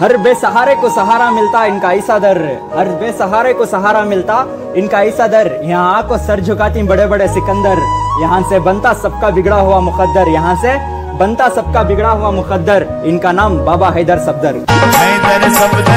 हर बेसहारे को सहारा मिलता इनका ऐसा दर। हर बेसहारे को सहारा मिलता इनका ऐसा दर। यहाँ आको सर झुकाती बड़े बड़े सिकंदर। यहाँ से बनता सबका बिगड़ा हुआ मुकद्दर यहाँ से बनता सबका बिगड़ा हुआ मुकद्दर इनका नाम बाबा हैदर सफदर। हैदर सफदर।